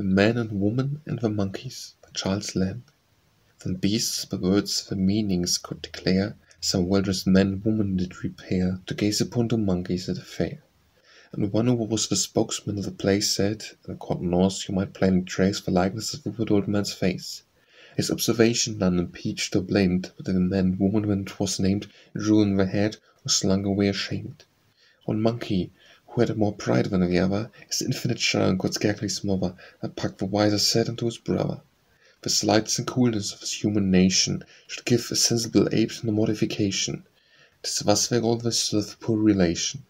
The Man and Woman and the Monkeys by Charles Lamb. Then beasts the words their meanings could declare, Some well-dressed and woman did repair To gaze upon the monkeys at a fair. And one who was the spokesman of the place said, In court Norse you might plainly trace The likeness of the good old man's face. His observation none impeached or blamed, But the man and woman when 'twas named Drew in their head, or slunk away ashamed. One monkey, who had more pride than the other, His infinite charm could scarcely smother, And Pug the wiser said unto his brother, The slights and coolness of his human nation Should give a sensible ape no mortification. thus they always serve the poor relation.